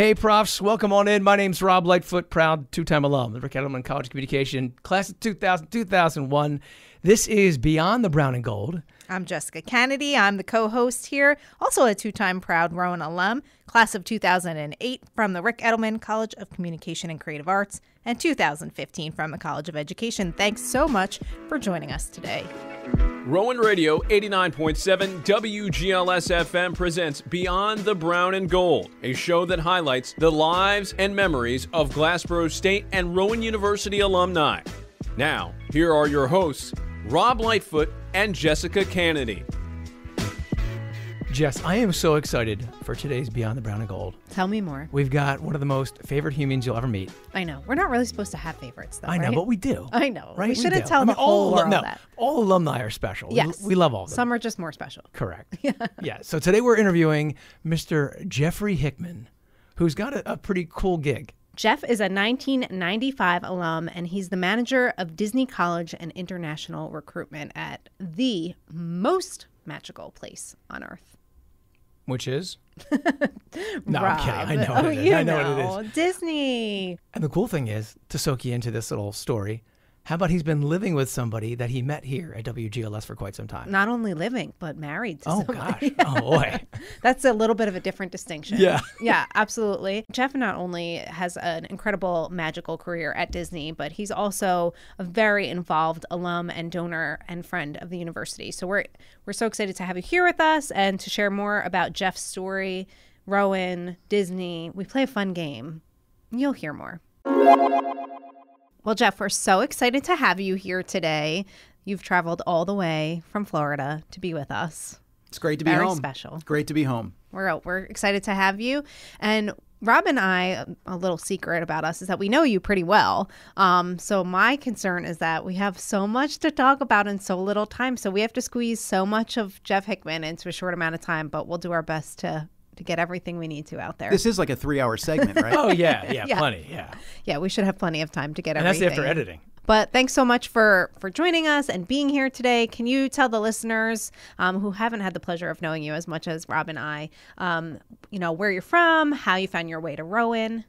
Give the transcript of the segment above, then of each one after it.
Hey, profs, welcome on in. My name's Rob Lightfoot, proud two time alum of Ric Edelman College of Communication, class of 2000, 2001. This is Beyond the Brown and Gold. I'm Jessica Kennedy. I'm the co host here, also a two time proud Rowan alum, class of 2008 from the Ric Edelman College of Communication and Creative Arts, and 2015 from the College of Education. Thanks so much for joining us today. Rowan Radio 89.7 WGLS FM presents Beyond the Brown and Gold, a show that highlights the lives and memories of Glassboro State and Rowan University alumni. Now, here are your hosts, Rob Lightfoot and Jessica Kennedy. Jess, I am so excited for today's Beyond the Brown and Gold. Tell me more. We've got one of the most favorite humans you'll ever meet. I know. We're not really supposed to have favorites, though. I know, right? but we do. I know. Right? We shouldn't tell I mean, the whole all, world no, that. all alumni are special. Yes. We, love all of them. Some are just more special. Correct. yeah. So today we're interviewing Mr. Jeffrey Hickman, who's got a, a pretty cool gig. Jeff is a 1995 alum, and he's the manager of Disney College and International Recruitment at the most magical place on earth. Which is? no, I'm kidding. I know Rob. Oh, it is. you I know, what it oh, is. Disney. And the cool thing is, to soak you into this little story, how about he's been living with somebody that he met here at WGLS for quite some time? Not only living, but married to Oh, somebody. gosh. Oh, boy. That's a little bit of a different distinction. Yeah. Yeah, absolutely. Jeff not only has an incredible magical career at Disney, but he's also a very involved alum and donor and friend of the university. So we're we're so excited to have you here with us and to share more about Jeff's story, Rowan, Disney. We play a fun game. You'll hear more. Well, Jeff, we're so excited to have you here today. You've traveled all the way from Florida to be with us. It's great to be Very home. special. It's great to be home. We're we're excited to have you. And Rob and I, a little secret about us is that we know you pretty well. Um, so my concern is that we have so much to talk about in so little time. So we have to squeeze so much of Jeff Hickman into a short amount of time. But we'll do our best to to get everything we need to out there. This is like a three-hour segment, right? Oh, yeah, yeah, Yeah. plenty, yeah. yeah, we should have plenty of time to get And that's after editing. But thanks so much for for joining us and being here today. Can you tell the listeners um, who haven't had the pleasure of knowing you as much as Rob and I, um, you know, where you're from, how you found your way to Rowan?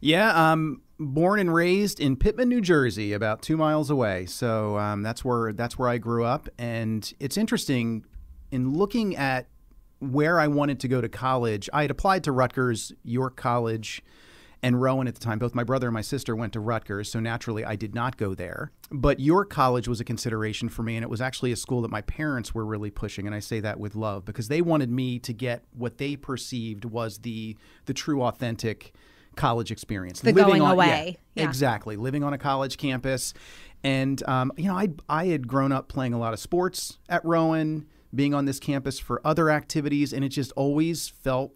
Yeah, um, born and raised in Pitman, New Jersey, about two miles away. So um, that's where that's where I grew up, and it's interesting in looking at where I wanted to go to college. I had applied to Rutgers, York College, and Rowan at the time. Both my brother and my sister went to Rutgers, so naturally I did not go there. But York College was a consideration for me, and it was actually a school that my parents were really pushing, and I say that with love because they wanted me to get what they perceived was the the true authentic college experience. The Living going on- away. Yeah, Yeah. Exactly, living on a college campus, and um, you know, I I had grown up playing a lot of sports at Rowan, being on this campus for other activities, and it just always felt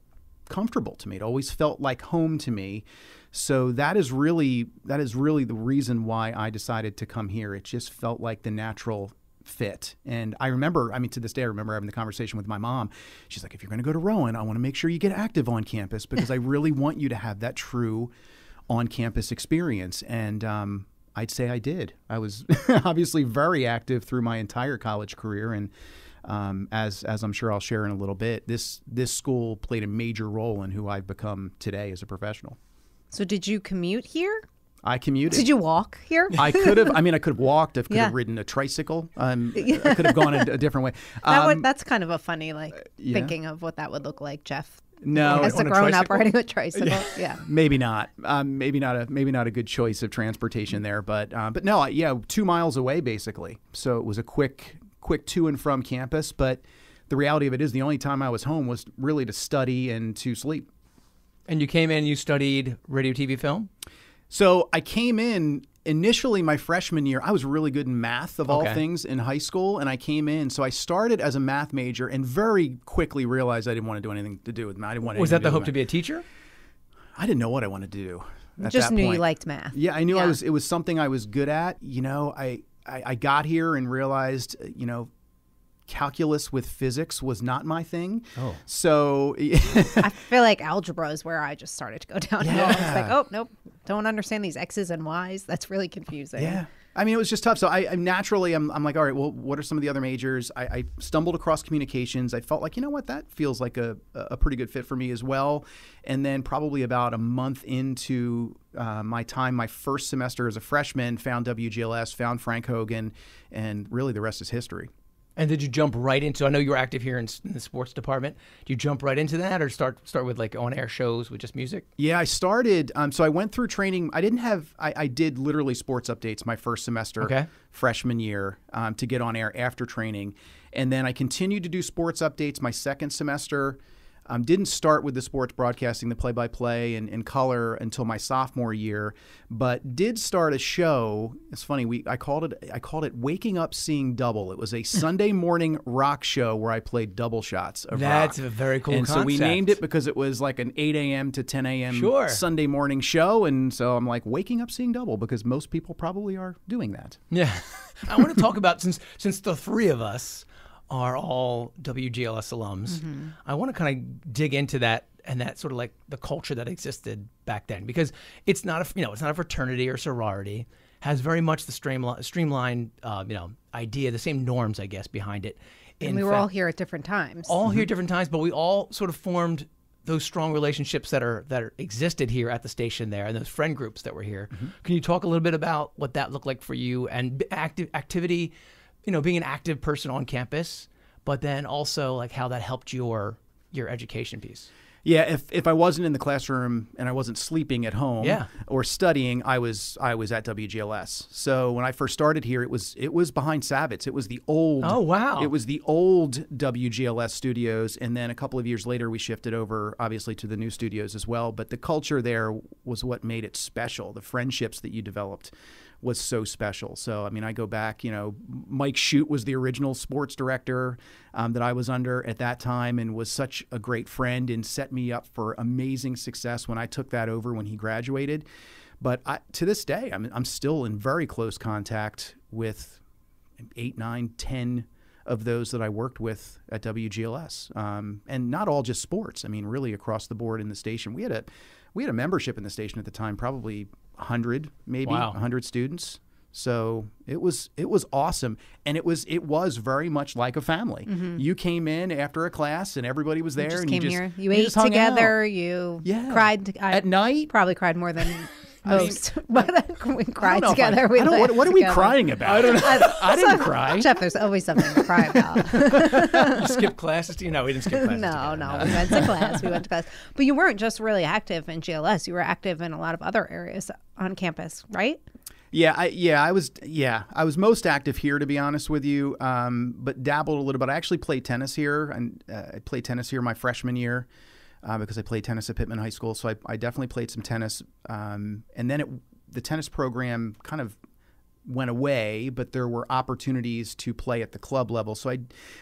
comfortable to me. It always felt like home to me. So that is really that is really the reason why I decided to come here. It just felt like the natural fit. And I remember, I mean, to this day, I remember having the conversation with my mom. She's like, if you're going to go to Rowan, I want to make sure you get active on campus because I really want you to have that true on campus experience. And um, I'd say I did. I was obviously very active through my entire college career. And um, as, as I'm sure I'll share in a little bit, this, this school played a major role in who I've become today as a professional. So did you commute here? I commuted. Did you walk here? I could have. I mean, I could have walked. I could Yeah. have ridden a tricycle. Um, I could have gone a, a different way. that Um, would, that's kind of a funny, like, yeah. thinking of what that would look like, Jeff. no, As a on a grown up riding a tricycle. Yeah. Maybe not. Um, maybe not a maybe not a good choice of transportation there. But uh, but no, I, yeah, two miles away basically. So it was a quick quick to and from campus. But the reality of it is, the only time I was home was really to study and to sleep. And you came in, you studied radio, TV, film? So I came in initially my freshman year. I was really good in math of all things in high school, and I came in. So I started as a math major, and very quickly realized I didn't want to do anything to do with math. I didn't want. Was that the do hope to be a teacher? I didn't know what I wanted to do. At Just that knew point. you liked math. Yeah, I knew I was. It was something I was good at. You know, I I, I got here and realized, uh, you know. Calculus with physics was not my thing. Oh. So I feel like algebra is where I just started to go downhill. It's like, oh, nope, don't understand these X's and Y's. That's really confusing. Yeah. I mean, it was just tough. So I, I naturally, I'm, I'm like, all right, well, what are some of the other majors? I, I stumbled across communications. I felt like, you know what, that feels like a, a pretty good fit for me as well. And then probably about a month into uh, my time, my first semester as a freshman, found WGLS, found Frank Hogan, and really the rest is history. And did you jump right into? I know you were active here in, in the sports department. Do you jump right into that, or start start with like on air shows with just music? Yeah, I started. Um, so I went through training. I didn't have. I, I did literally sports updates my first semester, Okay. freshman year, um, to get on air after training, and then I continued to do sports updates my second semester. Um, didn't start with the sports broadcasting, the play-by-play and, and color until my sophomore year, but did start a show. It's funny. We I called it I called it Waking Up Seeing Double. It was a Sunday morning rock show where I played double shots of That's rock. a very cool And so we named it because it was like an 8 a.m. to 10 a.m. Sure. Sunday morning show, and so I'm like waking up seeing double because most people probably are doing that. Yeah, I want to talk about since since the three of us are all WGLS alums. Mm-hmm. I want to kind of dig into that and that sort of like the culture that existed back then because it's not a you know it's not a fraternity or sorority. Has very much the streamline streamlined uh, you know idea, the same norms I guess behind it. And we were fact- all here at different times. all here at mm-hmm. different times, but we all sort of formed those strong relationships that are that are, existed here at the station there, and those friend groups that were here. Mm-hmm. Can you talk a little bit about what that looked like for you and active activity? You know, being an active person on campus, but then also like how that helped your your education piece. Yeah, if, if I wasn't in the classroom and I wasn't sleeping at home Yeah. or studying, I was I was at WGLS. So when I first started here, it was it was behind Savitz. It was the old Oh, wow. It was the old WGLS studios, and then a couple of years later, we shifted over obviously to the new studios as well. But the culture there was what made it special. The friendships that you developed was so special. So I mean, I go back. You know, Mike Shute was the original sports director um, that I was under at that time, and was such a great friend and set me up for amazing success when I took that over when he graduated. But I, to this day, I'm, I'm still in very close contact with eight, nine, ten of those that I worked with at WGLS, um, and not all just sports. I mean, really across the board in the station. We had a we had a membership in the station at the time, probably hundred, maybe Wow. hundred students. So it was it was awesome, and it was it was very much like a family. Mm-hmm. You came in after a class, and everybody was there, You just and came you just here. You, you ate just together. out. You Yeah. cried I At night? Probably cried more than most. but we I don't cried I- together. I we don't- what, what are we together. crying about? I don't know. I didn't cry. Jeff, there's always something to cry about. You skipped classes. You know, we didn't skip classes. no, together. no, we went to class. We went to class. But you weren't just really active in GLS. You were active in a lot of other areas on campus, right? Yeah, I, yeah, I was yeah, I was most active here to be honest with you, um, but dabbled a little bit. I actually played tennis here, and uh, I played tennis here my freshman year uh, because I played tennis at Pitman High School. So I, I definitely played some tennis, um, and then it, the tennis program kind of went away, but there were opportunities to play at the club level. So I,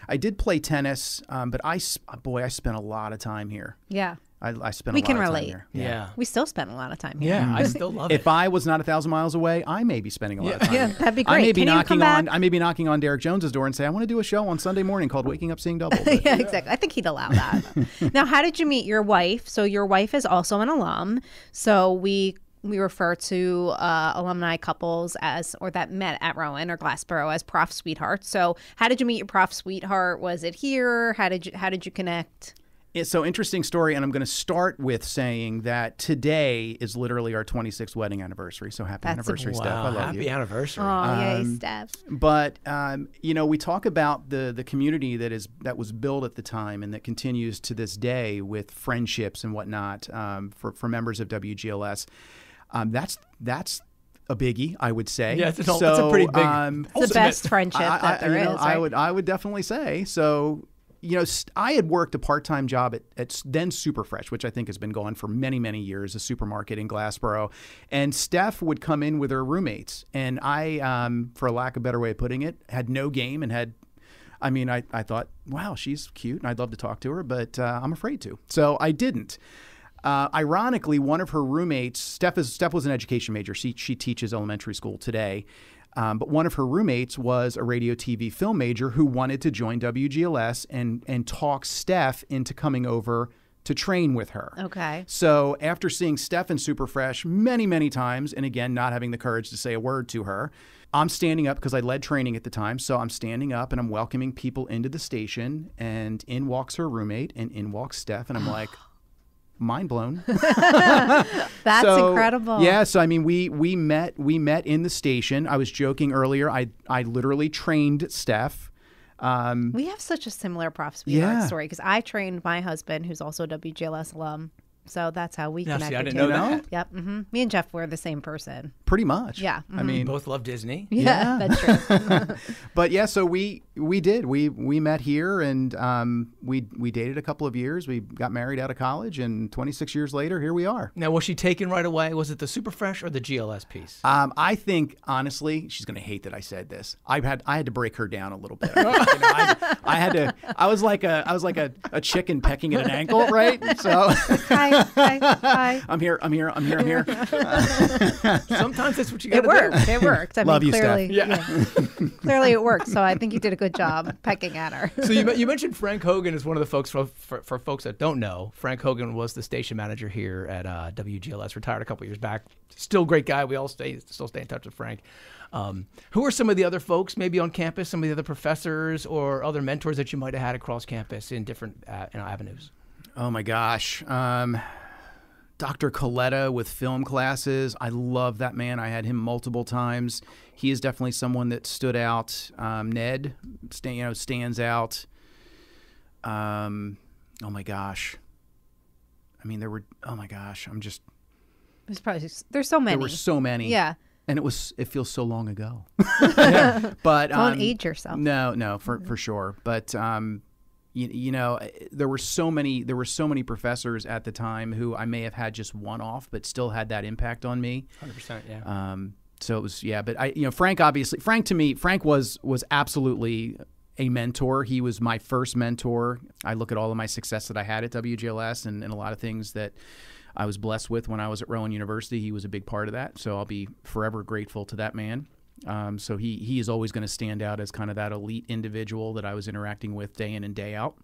I did play tennis, um, but I, boy, I spent a lot of time here. Yeah. I, I spent We a lot can of time relate. here. Yeah. We still spend a lot of time here. Yeah, I still love it. If I was not a thousand miles away, I may be spending a lot of time. Yeah, here. that'd be great. I may be Can knocking on. back? I may be knocking on Derek Jones's door and say, "I want to do a show on Sunday morning called Waking Up Seeing Double." But- yeah, exactly. I think he'd allow that. now, how did you meet your wife? So your wife is also an alum. So we we refer to uh, alumni couples as or that met at Rowan or Glassboro as prof sweethearts. So how did you meet your prof sweetheart? Was it here? How did you how did you connect? It's so interesting story, and I'm going to start with saying that today is literally our 26th wedding anniversary. So happy That's a- anniversary, Steph! wow, I love happy you. anniversary. Oh, yay, Steph. But um, you know, we talk about the the community that is that was built at the time and that continues to this day with friendships and whatnot um, for for members of WGLS. Um, that's that's a biggie, I would say. Yeah, it's an- it's a pretty big- Um, It's the best friendship I, that I- there you is. know, I would I would definitely say so. You know, st- I had worked a part time job at, at then Superfresh, which I think has been going for many many years, a supermarket in Glassboro, and Steph would come in with her roommates, and I, um, for lack of a better way of putting it, had no game and had. I mean, I, I thought, wow, she's cute and I'd love to talk to her, but uh, I'm afraid to. So I didn't. Uh, ironically, one of her roommates, Steph, is, Steph was an education major. She, she teaches elementary school today. Um, but one of her roommates was a radio, TV, film major who wanted to join WGLS and, and talk Steph into coming over to train with her. Okay. So after seeing Steph in Super Fresh many, many times, and again, not having the courage to say a word to her, I'm standing up because I led training at the time. So I'm standing up and I'm welcoming people into the station, and in walks her roommate, and in walks Steph, and I'm like, mind blown. That's So, incredible. Yeah, so I mean, we we met we met in the station. I was joking earlier. I I literally trained Steph. Um, We have such a similar sweetheart Yeah. story because I trained my husband, who's also a WGLS alum. So that's how we Now, see, connected. I didn't know that. Yep. hmm Me and Jeff were the same person. pretty much. Yeah, I mean, Both love Disney. Yeah, that's true. but yeah, so we we did. We we met here, and um, we we dated a couple of years. We got married out of college, and 26 years later, here we are. Now, was she taken right away? Was it the Super Fresh or the GLS piece? Um, I think honestly, she's gonna hate that I said this. I had I had to break her down a little bit. You know, I, I had to. I was like a I was like a, a chicken pecking at an ankle, right? So hi, hi, hi. I'm here. I'm here. I'm here. I'm here. Sometimes that's what you got It to do. worked. It worked. I Love mean, you, Steph. clearly, yeah. clearly it worked. So I think you did a good job pecking at her. so you, you mentioned Frank Hogan is one of the folks for, for, for folks that don't know. Frank Hogan was the station manager here at uh, WGLS. Retired a couple years back. Still a great guy. We all stay still stay in touch with Frank. Um, who are some of the other folks maybe on campus? Some of the other professors or other mentors that you might have had across campus in different uh, you know, avenues. Oh my gosh. Um, Dr. Coletta with film classes. I love that man. I had him multiple times. He is definitely someone that stood out. Um, Ned, sta- you know, stands out. Um, oh my gosh. I mean, there were. Oh my gosh. I'm just. There's probably there's so many. There were so many. yeah. And it was. It feels so long ago. but Don't um, age yourself. no, no, for for sure. But um, you, you know, there were so many there were so many professors at the time who I may have had just one off, but still had that impact on me. 100%. Yeah. Um, so it was yeah. But I, you know, Frank obviously Frank to me Frank was was absolutely a mentor. He was my first mentor. I look at all of my success that I had at WGLS and, and a lot of things that I was blessed with when I was at Rowan University. He was a big part of that. So I'll be forever grateful to that man. Um, so he he is always going to stand out as kind of that elite individual that I was interacting with day in and day out.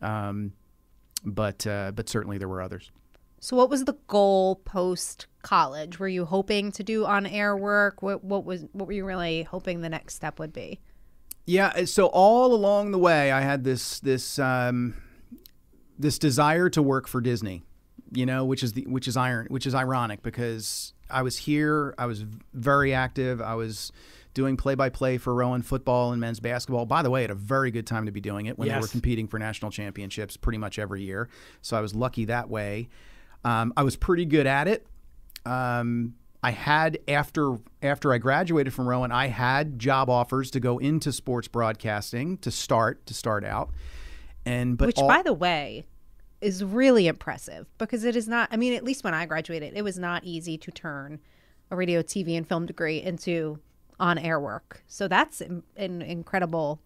Um, but uh, but certainly there were others. So what was the goal post college? Were you hoping to do on air work? What what was what were you really hoping the next step would be? Yeah, so all along the way, I had this this um, this desire to work for Disney, you know, which is the which is iron, which is ironic because I was here, I was very active, I was doing play by play for Rowan football and men's basketball. By the way, at a very good time to be doing it when they were competing for national championships pretty much every year. So I was lucky that way. Um, I was pretty good at it. Um, I had after after I graduated from Rowan, I had job offers to go into sports broadcasting to start to start out. And but Which all- by the way is really impressive because it is not I mean at least when I graduated it was not easy to turn a radio, TV and film degree into on air work. So that's an incredible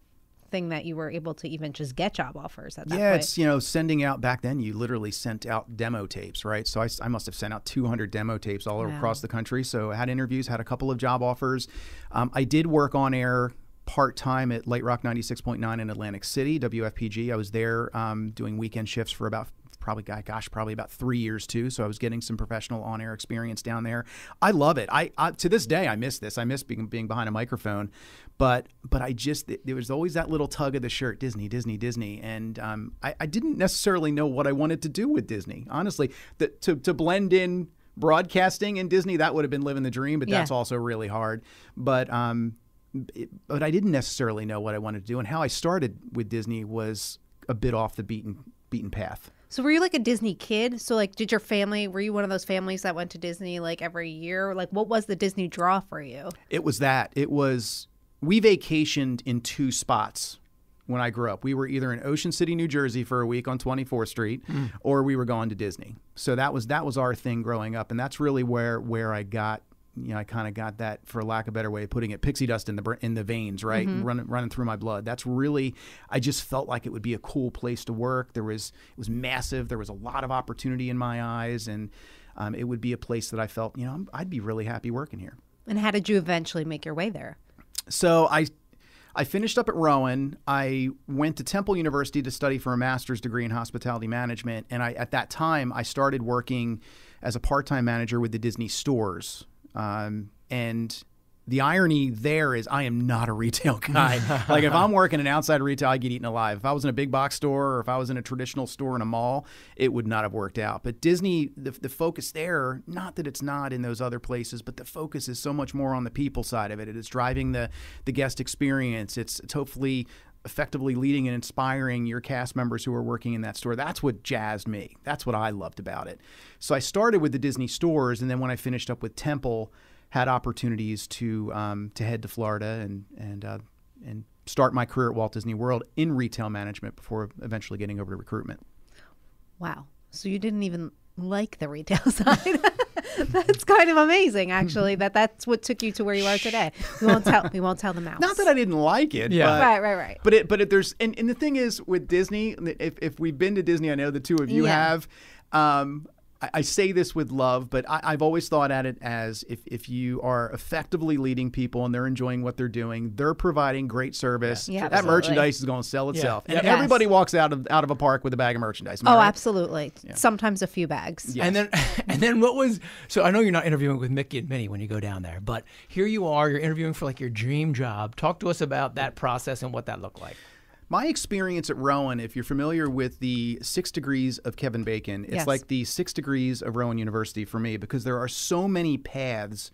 thing that you were able to even just get job offers at that yeah, point. it's you know sending out back then. You literally sent out demo tapes, right? So I must have sent out 200 demo tapes all Wow. across the country. So I had interviews, had a couple of job offers. Um, I did work on air part time at Light Rock 96.9 in Atlantic City, WFPG. I was there um, doing weekend shifts for about probably gosh probably about three years too. So i was getting some professional on-air experience down there. I love it. I, I to this day i miss this. I miss being, being behind a microphone. But but i just there was always that little tug of the shirt disney disney disney. And um, I, I didn't necessarily know what i wanted to do with disney. Honestly the, to, to blend in broadcasting in disney that would have been living the dream but that's also really hard. But um but i didn't necessarily know what i wanted to do and how i started with disney was a bit off the beaten beaten path So were you like a Disney kid? So like did your family were you one of those families that went to Disney like every year? Like what was the Disney draw for you? It was that. It was we vacationed in two spots when I grew up. We were either in Ocean City, New Jersey for a week on 24th Street hmm. or we were going to Disney. So that was that was our thing growing up and that's really where where I got you know, I kind of got that, for lack of a better way of putting it, pixie dust in the in the veins, right, running running through my blood. That's really, I just felt like it would be a cool place to work. There was, it was massive. There was a lot of opportunity in my eyes, and um, it would be a place that I felt, you know, I'd be really happy working here. And how did you eventually make your way there? So I I finished up at Rowan. I went to Temple University to study for a master's degree in hospitality management, and I at that time I started working as a part-time manager with the Disney stores. Um, and the irony there is I am not a retail guy. like if I'm working in outside retail, I get eaten alive. If I was in a big box store or if I was in a traditional store in a mall, it would not have worked out. But Disney, the, the focus there, not that it's not in those other places, but the focus is so much more on the people side of it. It is driving the the guest experience. It's it's hopefully effectively leading and inspiring your cast members who are working in that store. That's what jazzed me. That's what I loved about it. So I started with the Disney stores, and then when I finished up with Temple, had opportunities to um, to head to Florida and and uh, and start my career at Walt Disney World in retail management before eventually getting over to recruitment. Wow. So you didn't even like the retail side. that's kind of amazing, actually. That that's what took you to where you are today. We won't tell. We won't tell the mouse. Not that I didn't like it. Yeah. But, Right, right, right. But it, but it, there's, and, and the thing is with Disney, if, if we've been to Disney, I know the two of you Yeah. have. Um, I, I say this with love, but I, I've always thought at it as if, if you are effectively leading people and they're enjoying what they're doing, they're providing great service. Yeah, that absolutely. merchandise is going to sell itself, and Yes. everybody walks out of out of a park with a bag of merchandise. Am Oh, right? absolutely. Sometimes a few bags. And then, and then what was? So I know you're not interviewing with Mickey and Minnie when you go down there, but here you are. You're interviewing for like your dream job. Talk to us about that process and what that looked like. My experience at Rowan, if you're familiar with the six degrees of Kevin Bacon, it's Yes. like the six degrees of Rowan University for me because there are so many paths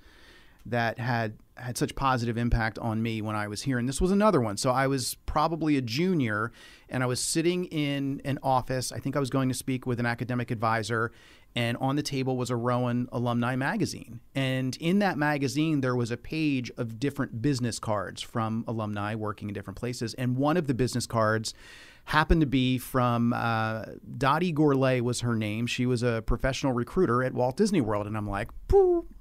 that had had such positive impact on me when I was here. And this was another one. So I was probably a junior and I was sitting in an office. I think I was going to speak with an academic advisor. And on the table was a Rowan alumni magazine. And in that magazine, there was a page of different business cards from alumni working in different places. And one of the business cards happened to be from uh, Dottie Gourlay was her name. She was a professional recruiter at Walt Disney World, and I'm like,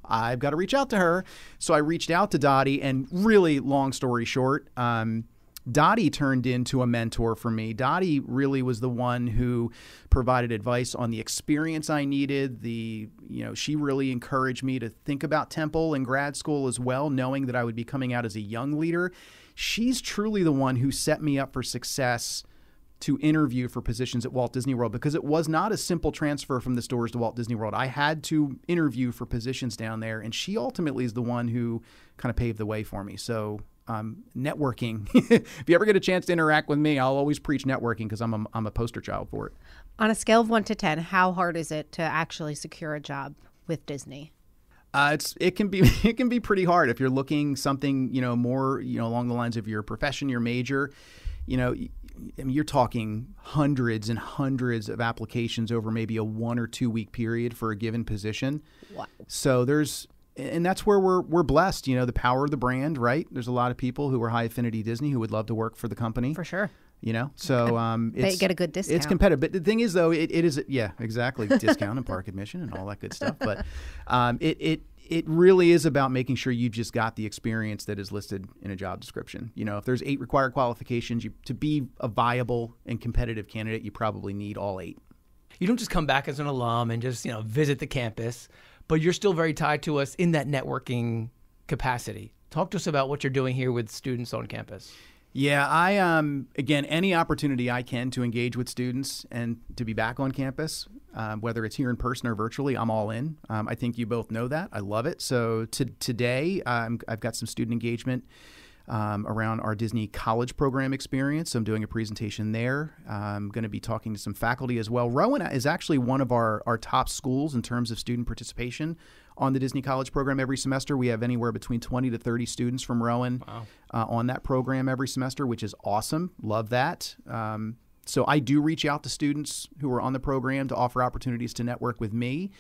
I've got to reach out to her. So I reached out to Dottie, and really, long story short, um, Dottie turned into a mentor for me. Dottie really was the one who provided advice on the experience I needed. The you know she really encouraged me to think about Temple and grad school as well, knowing that I would be coming out as a young leader. She's truly the one who set me up for success to interview for positions at Walt Disney World because it was not a simple transfer from the stores to Walt Disney World. I had to interview for positions down there, and she ultimately is the one who kind of paved the way for me. So, um, networking. if you ever get a chance to interact with me, I'll always preach networking because I'm a, I'm a poster child for it. On a scale of one to 10, how hard is it to actually secure a job with Disney? Uh, it's it can be it can be pretty hard if you're looking something you know more you know along the lines of your profession, your major. You know, I mean, you're talking hundreds and hundreds of applications over maybe a one or two week period for a given position. Wow. So there's and that's where we're we're blessed. You know, the power of the brand, right? There's a lot of people who are high affinity Disney who would love to work for the company. For sure. You know, so um, They it's, get a good discount. It's competitive, but the thing is, though, it, it is yeah, exactly discount and park admission and all that good stuff. But um, it it it really is about making sure you've just got the experience that is listed in a job description. You know, if there's eight required qualifications, you to be a viable and competitive candidate, you probably need all eight. You don't just come back as an alum and just you know visit the campus, but you're still very tied to us in that networking capacity. Talk to us about what you're doing here with students on campus. Yeah, I um again any opportunity I can to engage with students and to be back on campus, um, whether it's here in person or virtually, I'm all in. Um, I think you both know that. I love it. So to, today, um, I've got some student engagement um, around our Disney College program experience. So I'm doing a presentation there. I'm going to be talking to some faculty as well. Rowan is actually one of our our top schools in terms of student participation on the Disney College program every semester. We have anywhere between 20 to 30 students from Rowan uh, on that program every semester, which is awesome. Love that. Um, so I do reach out to students who are on the program to offer opportunities to network with me.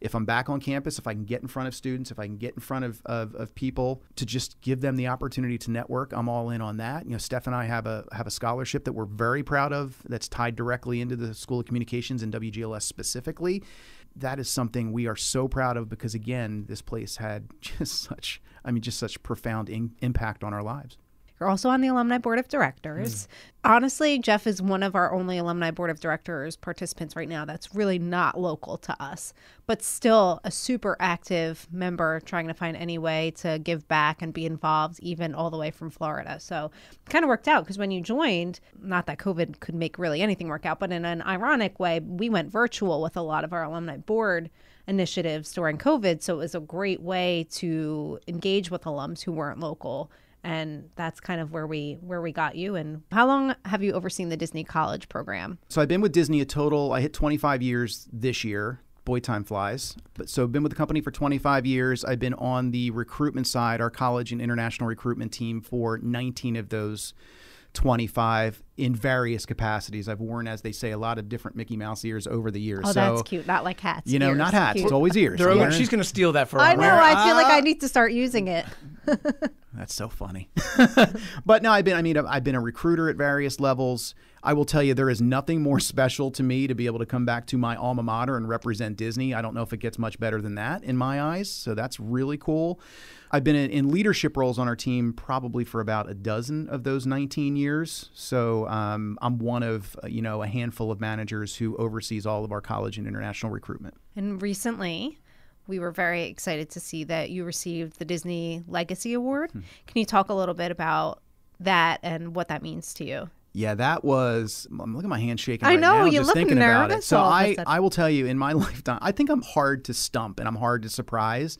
If I'm back on campus, if I can get in front of students, if I can get in front of, of, of people to just give them the opportunity to network, I'm all in on that. You know, Steph and I have a have a scholarship that we're very proud of that's tied directly into the School of Communications and WGLS specifically that is something we are so proud of because again this place had just such i mean just such profound in, impact on our lives You're also on the alumni board of directors. Honestly, Jeff is one of our only alumni board of directors participants right now that's really not local to us, but still a super active member trying to find any way to give back and be involved, even all the way from Florida. So kind of worked out because when you joined, not that COVID could make really anything work out, but in an ironic way, we went virtual with a lot of our alumni board initiatives during COVID. So it was a great way to engage with alums who weren't local and that's kind of where we where we got you and how long have you overseen the disney college program So I've been with Disney a total. I hit 25 years this year. Boy, time flies. But so I've been with the company for 25 years. I've been on the recruitment side, our college and international recruitment team for 19 of those 25 in various capacities. I've worn, as they say, a lot of different Mickey Mouse ears over the years. oh so that's cute not like hats you know, ears. not hats. Cute. It's always ears. They're- You know? she's going to steal that for i her. know i feel like Ah. i need to start using it That's so funny. but no, I've been. I mean, I've been a recruiter at various levels. I will tell you, there is nothing more special to me to be able to come back to my alma mater and represent Disney. I don't know if it gets much better than that in my eyes. So that's really cool. I've been in, leadership roles on our team probably for about a dozen of those 19 years. So um, I'm one of uh, you know a handful of managers who oversees all of our college and international recruitment. and recently we were very excited to see that you received the disney legacy award Hmm. can you talk a little bit about that and what that means to you Yeah, that was. I'm looking at my hand shaking. I know, now, you just look thinking about it. nervous So all of a I. I will tell you, in my lifetime, I think I'm hard to stump and I'm hard to surprise.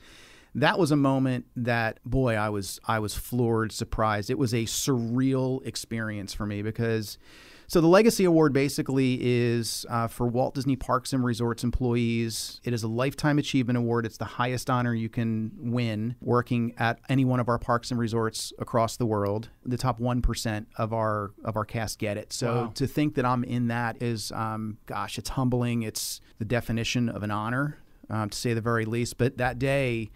That was a moment that, boy, I was I was floored, surprised. It was a surreal experience for me because. So the Legacy Award basically is uh, for Walt Disney Parks and Resorts employees. It is a lifetime achievement award. It's the highest honor you can win working at any one of our parks and resorts across the world. The top one percent of our of our cast get it. So to think that I'm in that is, um, gosh, it's humbling. It's the definition of an honor, um, to say the very least. But that day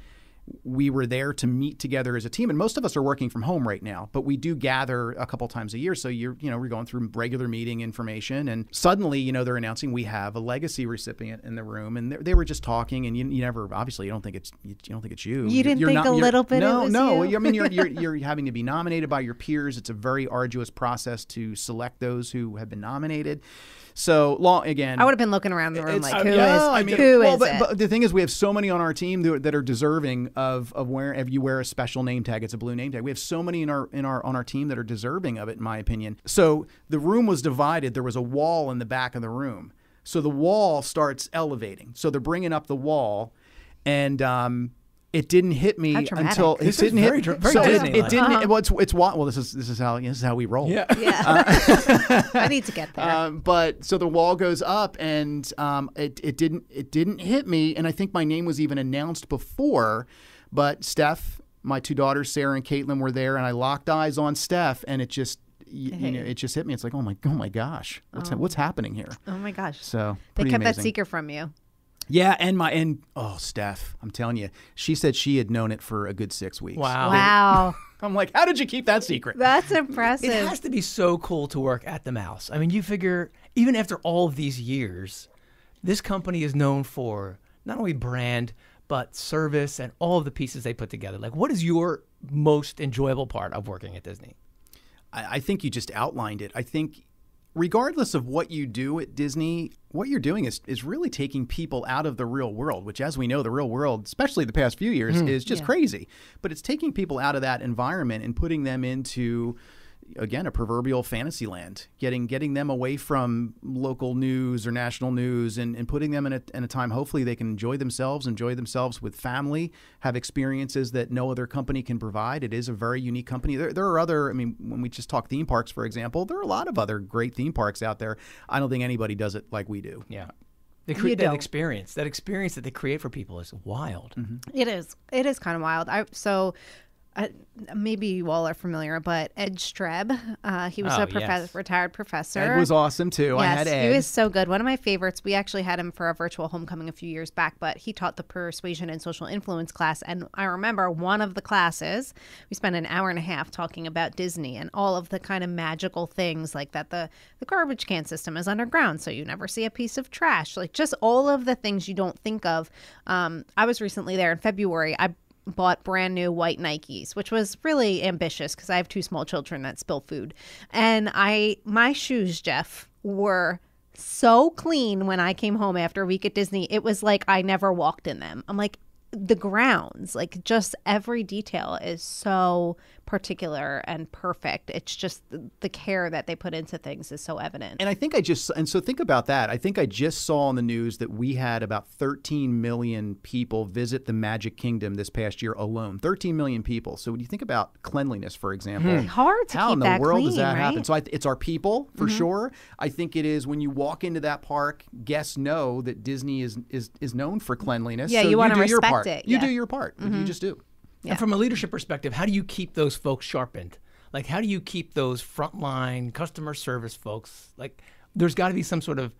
we were there to meet together as a team and most of us are working from home right now but we do gather a couple times a year. So you're you know we're going through regular meeting information and suddenly you know they're announcing we have a legacy recipient in the room and they, they were just talking and you, you never obviously you don't think it's you, you don't think it's you. You didn't think a you're- little bit it no no you? I mean you're, you're you're having to be nominated by your peers. It's a very arduous process to select those who have been nominated so long again i would have been looking around the room like who is yeah, I mean, who well, is but, it but the thing is, we have so many on our team that, that are deserving of of wearing. If you wear a special name tag, it's a blue name tag. We have so many in our in our on our team that are deserving of it, in my opinion. So the room was divided. There was a wall in the back of the room. So the wall starts elevating. So they're bringing up the wall, and um, it didn't hit me until it This didn't very hit. dra- very so it, Disney-like. it didn't. Well, it's it's wa- well. This is this is how this is how we roll. Yeah. yeah i need to get there Um, but so the wall goes up, and um, it it didn't it didn't hit me, and I think my name was even announced before, but Steph, my two daughters Sarah and Caitlin were there, and I locked eyes on Steph, and it just y- you know it just hit me. It's like oh my oh my gosh, what's what's happening here? oh my gosh So they pretty kept that secret from you Yeah, and my and oh Steph, I'm telling you, she said she had known it for a good six weeks. Wow. wow I'm like, how did you keep that secret? that's impressive It has to be so cool to work at the Mouse. I mean, you figure even after all of these years, this company is known for not only brand but service and all of the pieces they put together. Like, what is your most enjoyable part of working at Disney? I, I think you just outlined it. I think, regardless of what you do at Disney, what you're doing is, is really taking people out of the real world, which, as we know, the real world, especially the past few years, mm-hmm. is just crazy. But it's taking people out of that environment and putting them into again a proverbial fantasy land getting getting them away from local news or national news and, and putting them in a, in a time hopefully they can enjoy themselves enjoy themselves with family have experiences that no other company can provide it is a very unique company there, there are other i mean when we just talk theme parks for example there are a lot of other great theme parks out there i don't think anybody does it like we do Yeah. They create that experience. That experience that they create for people is wild. Mm-hmm. It is. It is kind of wild. I so. Uh, maybe you all are familiar, but Ed Streb, uh, he was Oh, a profe- yes. retired professor. Ed was awesome too i Yes, had he was so good. One of my favorites. We actually had him for a virtual homecoming a few years back, but he taught the persuasion and social influence class. And I remember one of the classes, we spent an hour and a half talking about Disney and all of the kind of magical things like that. The the garbage can system is underground, so you never see a piece of trash. Like just all of the things you don't think of. Um, I was recently there in February. I bought brand new white Nikes, which was really ambitious because I have two small children that spill food. And I my shoes, Jeff, were so clean when I came home after a week at Disney. It was like I never walked in them. I'm like the grounds, like just every detail is so particular and perfect. It's just the, care that they put into things is so evident. And I think I just and so think about that. I think I just saw on the news that we had about 13 million people visit the Magic Kingdom this past year alone. 13 million people. So when you think about cleanliness, for example, It's hard to how keep in the that world clean, does that right? happen? So I, it's our people for Mm-hmm. sure. I think it is when you walk into that park, guests know that Disney is is is known for cleanliness. Yeah, so you wanna do your respect part. It, You yeah. Mm-hmm. do your part. You just do. And from a leadership perspective, how do you keep those folks sharpened? Like, how do you keep those frontline customer service folks? Like, there's got to be some sort of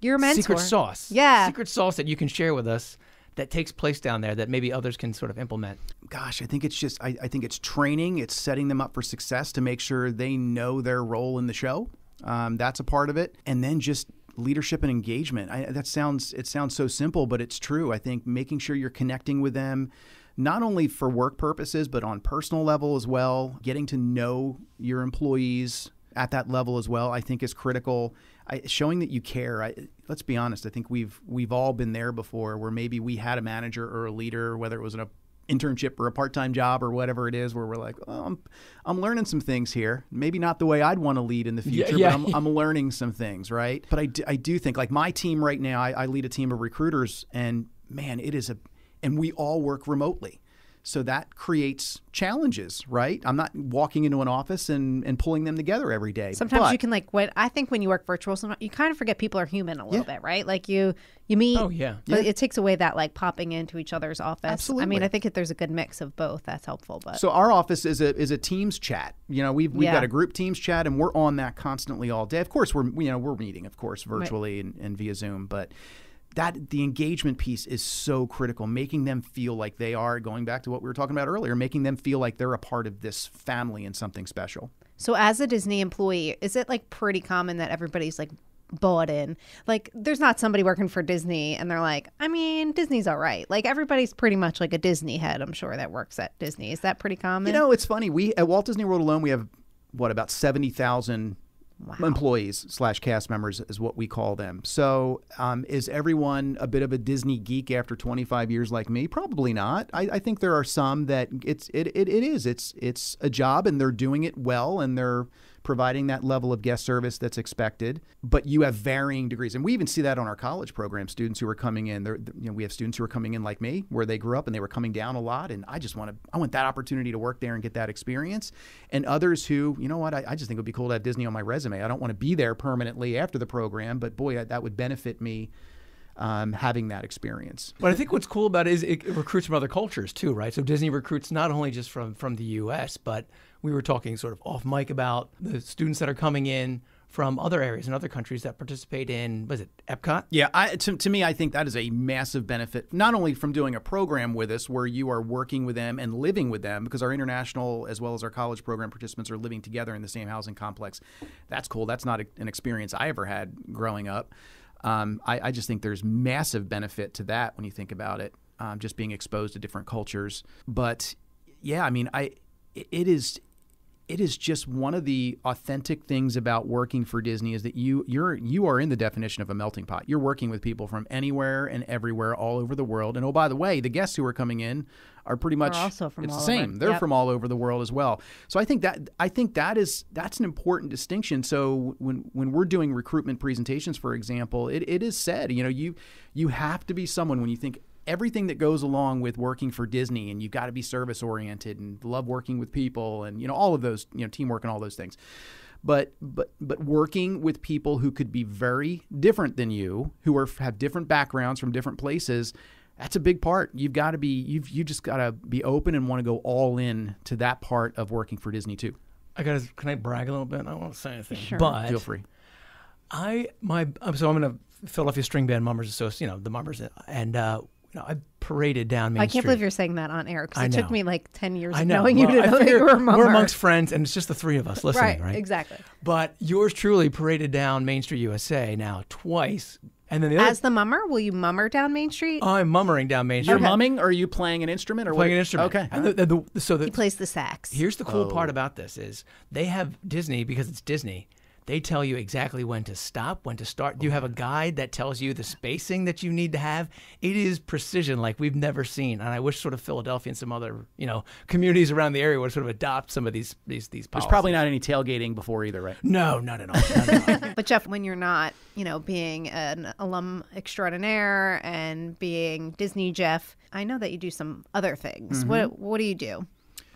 You're mentor. secret sauce. Yeah. Secret sauce that you can share with us that takes place down there that maybe others can sort of implement. gosh, I think it's just I, I think it's training. It's setting them up for success to make sure they know their role in the show. Um, that's a part of it, and then just leadership and engagement. I, that sounds it sounds so simple, but it's true. I think making sure you're connecting with them. Not only for work purposes, but on personal level as well. Getting to know your employees at that level as well, I think is critical. I, showing that you care. I, let's be honest. I think we've we've all been there before, where maybe we had a manager or a leader, whether it was in a internship or a part-time job or whatever it is where we're like oh, I'm, I'm learning some things here. Maybe not the way i'd want to lead in the future yeah. but I'm, I'm learning some things right? But I do, I do think like my team right now I, I lead a team of recruiters and man it is a and we all work remotely so that creates challenges right i'm not walking into an office and, and pulling them together every day Sometimes but- you can like when I think when you work virtual, sometimes you kind of forget people are human a little bit, right? Like you you meet. Oh, yeah. but it takes away that like popping into each other's office. Absolutely. I mean, I think if there's a good mix of both, that's helpful. But So our office is a is a Teams chat. You know, we've we've Yeah. got a group Teams chat, and we're on that constantly all day. Of course, we're you know we're meeting, of course, virtually and, and via Zoom, but that the engagement piece is so critical making them feel like they are going back to what we were talking about earlier making them feel like they're a part of this family and something special. So as a disney employee is it like pretty common that everybody's like bought in? Like there's not somebody working for disney and they're like i mean disney's all right. Like everybody's pretty much like a disney head i'm sure that works at disney. Is that pretty common? You know it's funny we at walt disney world alone we have what about 70000 Wow. employees slash cast members is what we call them. So, um, is everyone a bit of a Disney geek after 25 years like me? Probably not. I, I think there are some that it's it, it, it is it's it's a job and they're doing it well and they're providing that level of guest service that's expected. But you have varying degrees, and we even see that on our college program. Students who are coming in, you know, we have students who are coming in like me, where they grew up and they were coming down a lot, and I just want to, I want that opportunity to work there and get that experience. And others who, you know what, I, I just think it would be cool to have Disney on my resume. I don't want to be there permanently after the program, but boy, that would benefit me. Um, having that experience. But I think what's cool about it is it recruits from other cultures too, right? So Disney recruits not only just from from the U.S., but we were talking sort of off mic about the students that are coming in from other areas and other countries that participate in was it Epcot? Yeah, I, to, to me, I think that is a massive benefit, not only from doing a program with us where you are working with them and living with them, because our international as well as our college program participants are living together in the same housing complex. That's cool. That's not a, an experience I ever had growing up. Um, I, I just think there's massive benefit to that when you think about it, um, just being exposed to different cultures. But yeah, I mean, I it is it is just one of the authentic things about working for Disney is that you you're you are in the definition of a melting pot. You're working with people from anywhere and everywhere all over the world. And oh by the way, the guests who are coming in are pretty much also from it's the same. over. They're Yep. from all over the world as well. So I think that I think that is that's an important distinction. So when when we're doing recruitment presentations, for example, it, it is said, you know, you you have to be someone when you think everything that goes along with working for Disney and you've got to be service oriented and love working with people and you know all of those you know teamwork and all those things. But but but working with people who could be very different than you who are have different backgrounds from different places that's a big part. You've got to be you've you just got to be open and want to go all in to that part of working for Disney too. I got to can I brag a little bit? I won't say anything, but feel free. I my um, so I'm in a Philadelphia String Band Mummers Association, you know the Mummers, and uh, you know I paraded down Main Street. I can't Street. believe you're saying that on air because I it took me like 10 years I of know. knowing you Well, to I know that you were a mummer. We're amongst friends, and it's just the three of us listening, right? Exactly. But yours truly paraded down Main Street USA now twice And then the other, As the mummer, will you mummer down Main Street? I'm mummering down Main Street. You're Street, mumming, or are you playing an instrument, or playing what? an instrument. Okay. And the, the, the, so the, he plays the sax. Here's the cool Oh. part about this is they have Disney because it's Disney. They tell you exactly when to stop, when to start. You have a guide that tells you the spacing that you need to have. It is precision like we've never seen. And I wish sort of Philadelphia and some other, you know, communities around the area would sort of adopt some of these these these There's probably not any tailgating before either, right? No, not at all. Not at all. But Jeff, when you're not, you know, being an alum extraordinaire and being Disney Jeff, I know that you do some other things. Mm-hmm. What What do you do?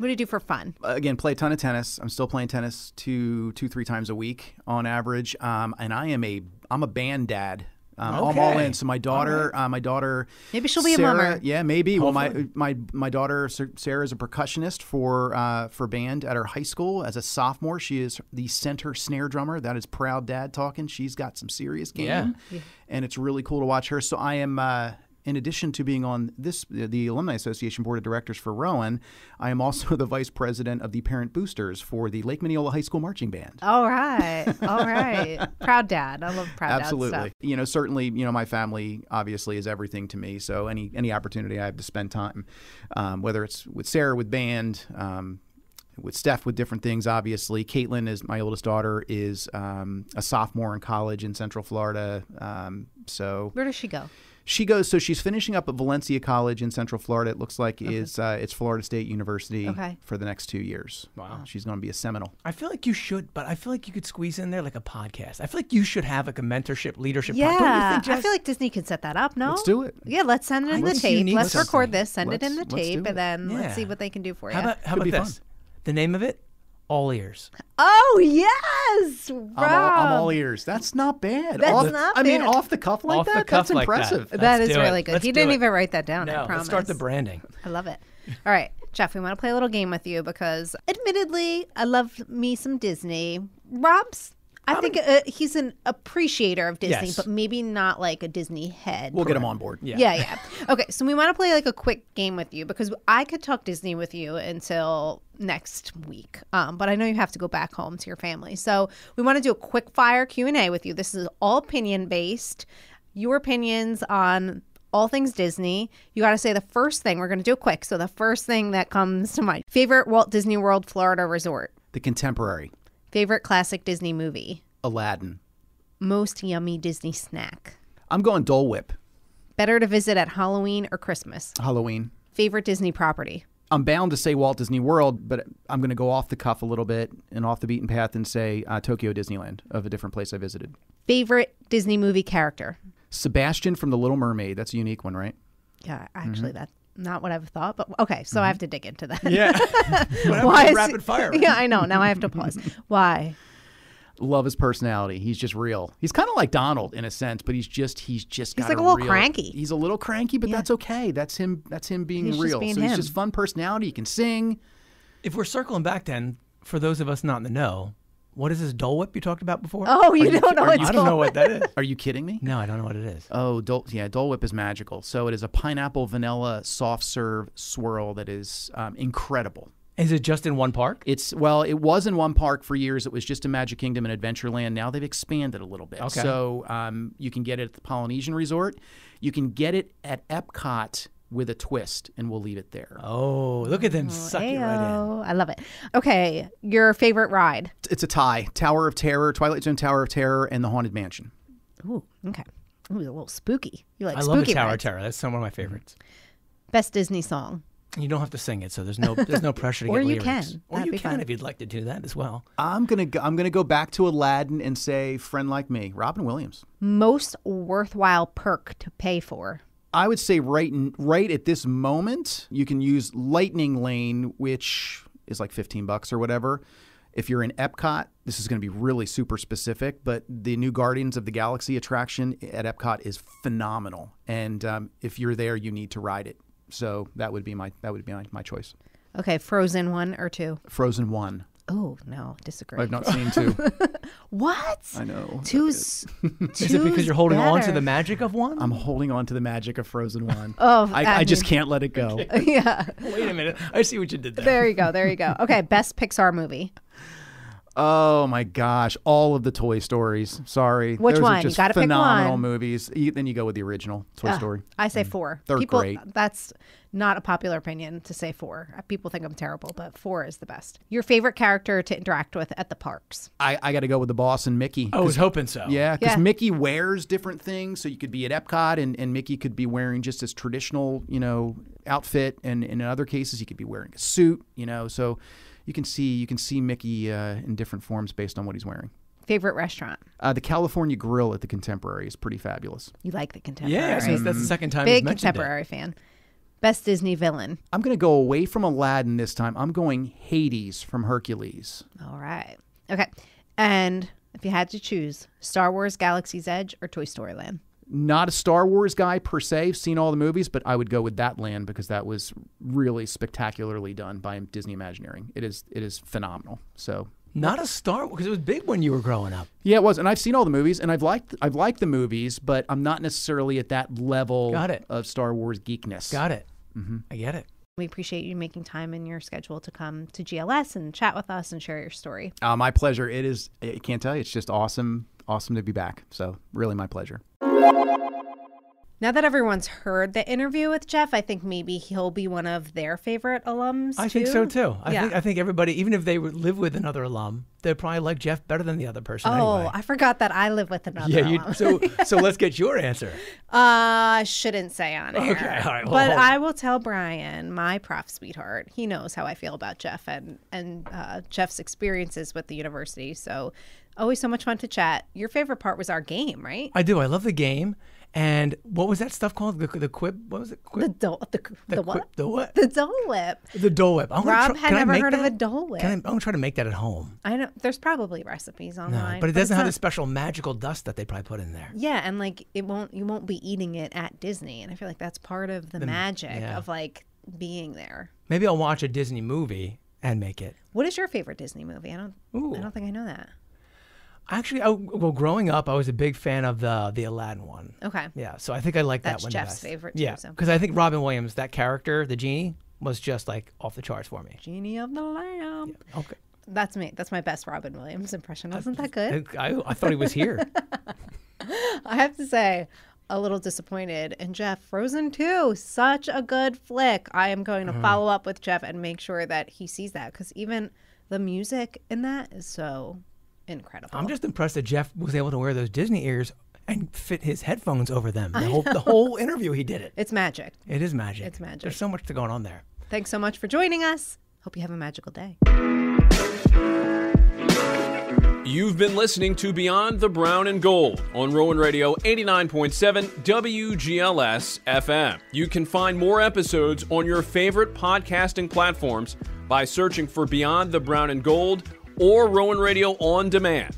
What do you do for fun? again play a ton of tennis i'm still playing tennis two two three times a week on average um, and i am a i'm a band dad um, I'm all in. So my daughter, uh, my daughter, Maybe she'll be a Sarah- mummer. Yeah, maybe. Well, my my my daughter Sarah is a percussionist for uh, for band at her high school. As a sophomore, she is the center snare drummer. That is proud dad talking. She's got some serious game, Yeah. and it's really cool to watch her. So I am. Uh, in addition to being on this, the Alumni Association Board of Directors for Rowan, I am also the vice president of the parent boosters for the Lake Minneola High School Marching Band. All right, all right. Proud dad. I love proud dad Absolutely. stuff. You know, certainly, you know, my family obviously is everything to me. So any any opportunity I have to spend time, um, whether it's with Sarah with band, um, with Steph with different things. Obviously, Caitlin is my oldest daughter is um, a sophomore in college in Central Florida. Um, so Where does she go? She goes. So she's finishing up at Valencia College in Central Florida. It looks like is uh, it's Florida State University Okay. for the next two years. Wow. she's going to be a Seminole. I feel like you should, but I feel like you could squeeze in there like a podcast. I feel like you should have like a mentorship, leadership. pod- Don't you Yeah, think, I feel like Disney can set that up. No, Let's do it. Yeah, let's send it in I the think you tape. Let's something. record this, send it in the Let's- let's tape, and then Yeah. let's see what they can do for you. How about how Could about be this? The name of it, All Ears. oh yes, Rob. I'm all, I'm all ears. That's not bad. That's Off- not I mean, off the cuff like Off the that. cuff that's like that. impressive. Let's That is do it. really good. Let's he didn't it. even write that down. I No, promise. let's start the branding. I love it. All right, Jeff, we want to play a little game with you because, admittedly, I love me some Disney. Rob's, I think uh, he's an appreciator of Disney, Yes. but maybe not like a Disney head. We'll get him on board. Yeah. Yeah, yeah. Okay, so we want to play like a quick game with you because I could talk Disney with you until next week, um, but I know you have to go back home to your family. So we want to do a quick fire Q and A with you. This is all opinion based. Your opinions on all things Disney. You got to say the first thing. We're going to do it quick. So the first thing that comes to mind: favorite Walt Disney World Florida resort, The contemporary favorite classic Disney movie, Aladdin. most yummy Disney snack, I'm going Dole Whip. better to visit at Halloween or Christmas, Halloween. favorite Disney property. I'm bound to say Walt Disney World, but I'm going to go off the cuff a little bit and off the beaten path and say uh, Tokyo Disneyland of a different place I visited. Favorite Disney movie character? Sebastian from The Little Mermaid. That's a unique one, right? Yeah, actually, that's not what I've thought. But okay, so I mm-hmm. have to dig into that. Yeah. Why is rapid fire? Yeah, I know. Now I have to pause. Why? Love his personality. He's just real. He's kind of like Donald in a sense, but he's just he's just He's got like a little real- cranky. He's a little cranky, but Yeah. that's okay. That's him. That's him being He's real. being so he's him. just fun personality. He can sing. If we're circling back, then for those of us not in the know, what is this Dole Whip you talked about before? Oh, you, you- don't know what you- I don't know what that is. Are you kidding me? No, I don't know what it is. Oh, Dole, yeah, Dole Whip is magical. So it is a pineapple vanilla soft serve swirl that is um, incredible. Is it just in one park? It's well, it was in one park for years. It was just in Magic Kingdom and Adventureland. Now they've expanded a little bit. Okay. So um, you can get it at the Polynesian Resort. You can get it at Epcot with a twist, and we'll leave it there. Oh, look at them oh, suck it right in. I love it. Okay, your favorite ride? It's a tie: Tower of Terror, Twilight Zone Tower of Terror, and the Haunted Mansion. Ooh, okay. Ooh, a little spooky. You like I spooky love the Tower of. Terror. That's some of my favorites. Best Disney song. You don't have to sing it, so there's no there's no pressure to Or get you lyrics. can. Or That'd you be can fun. if you'd like to do that as well. I'm gonna go, I'm gonna go back to Aladdin and say "Friend Like Me," Robin Williams. Most worthwhile perk to pay for. I would say right right at this moment, you can use Lightning Lane, which is like 15 bucks or whatever. If you're in Epcot, this is going to be really super specific, but the new Guardians of the Galaxy attraction at Epcot is phenomenal, and um, if you're there, you need to ride it. So that would be my that would be my, my choice. Okay, Frozen one or two. Frozen one. Oh no, disagree. I've not seen two. What? I know. Two's. Is it because you're holding on to the magic of one? I'm holding on to the magic of Frozen one. Oh, I, I I just can't let it go. yeah. Wait a minute. I see what you did there. There you go. There you go. Okay, best Pixar movie. Oh my gosh, all of the Toy Stories. Sorry. Which Those one? Are You just gotta pick phenomenal one. movies. You- Then you go with the original Toy Ugh, Story. I say four. They're People, great. That's not a popular opinion to say four. Uh, People think I'm terrible, but four is the best. Your favorite character to interact with at the parks? I, I got to go with the boss and Mickey. I was hoping so. Yeah, because Yeah. Mickey wears different things. So you could be at Epcot and, and Mickey could be wearing just his traditional, you know, outfit. And, and in other cases, he could be wearing a suit, you know. So you can see you can see Mickey uh, in different forms based on what he's wearing. Favorite restaurant? Uh, the California Grill at the Contemporary is pretty fabulous. You like the contemporary? Yeah, so that's the second time Big he's mentioned it. contemporary fan. Best Disney villain. I'm going to go away from Aladdin this time. I'm going Hades from Hercules. All right. Okay. And if you had to choose, Star Wars Galaxy's Edge or Toy Story Land? Not a Star Wars guy per se. Seen all the movies, but I would go with that land because that was really spectacularly done by Disney Imagineering. It is it is phenomenal. So Not a Star because it was big when you were growing up. yeah, it was, and I've seen all the movies, and I've liked I've liked the movies, but I'm not necessarily at that level Got it. of Star Wars geekness. Got it. I get it. We appreciate you making time in your schedule to come to GLS and chat with us and share your story. Uh, my pleasure. It is. I can't tell you. It's just awesome. Awesome to be back. So really, my pleasure. Now that everyone's heard the interview with Jeff, I think maybe he'll be one of their favorite alums. I think so too. too. I Yeah. think I think everybody, even if they live with another alum, they'd probably like Jeff better than the other person. Oh, anyway. I forgot that I live with another. yeah. You, alum. so so let's get your answer. Uh, shouldn't say on air. Okay, all right, well, but. I will tell Brian, my prof sweetheart. He knows how I feel about Jeff and and uh, Jeff's experiences with the university. So always so much fun to chat. Your favorite part was our game, right? I do. I love the game. And what was that stuff called? The the quib. What was it? The Quib. dole, the, the, The what? quib- the what? The Dole Whip. The Dole Whip. I'm Rob try- had never heard of a Dole Whip. Can I, I'm gonna try to make that at home. I know there's probably recipes No, online, but it doesn't it's have not- the special magical dust that they probably put in there. Yeah, and like it won't you won't be eating it at Disney, and I feel like that's part of the, magic yeah. of like being there. Maybe I'll watch a Disney movie and make it. What is your favorite Disney movie? I don't Ooh. I don't think I know that. Actually, I, well, growing up, I was a big fan of the the Aladdin one. Okay. Yeah, so I think I like that one. Jeff's best. favorite, too, Yeah, so. because I think Robin Williams, that character, the genie, was just like off the charts for me. Genie of the Lamp. Okay, That's me. That's my best Robin Williams impression. Wasn't that good? I, I, thought he was here. I have to say, a little disappointed. And Jeff, Frozen 2, such a good flick. I am going to mm-hmm. follow up with Jeff and make sure that he sees that because even the music in that is so incredible. I'm just impressed that Jeff was able to wear those Disney ears and fit his headphones over them. The whole the whole interview, he did it. it's magic. It is magic. It's magic. There's so much to going on there. Thanks so much for joining us. Hope you have a magical day. You've been listening to Beyond the Brown and Gold on Rowan Radio 89.7 WGLS FM. You can find more episodes on your favorite podcasting platforms by searching for Beyond the Brown and Gold or Rowan Radio on demand.